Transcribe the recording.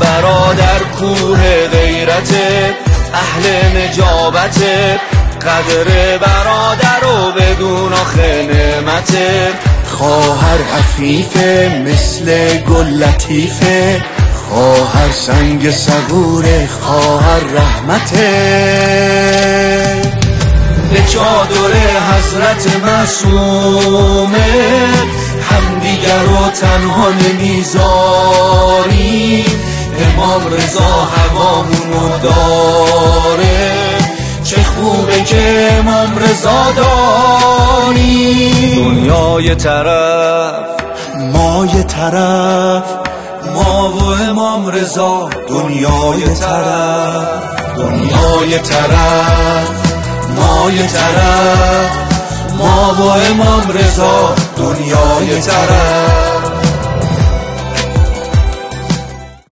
برادر کوه غیرت اهل نجابت. قدر برادر و بدون آخه نعمت. خواهر عفیفه مثل گل لطیفه خواهر سنگ صبوره خواهر رحمته به چادر حضرت معصومه همدیگر رو تنها نمی‌ذاری امام رضا هوامونو داره. چه خوبه که امام رضا داری. دنیای طرف ما یه طرف. ما و امام رضا دنیای طرف. دنیای طرف ما یه طرف. ما و امام رضا دنیای طرف.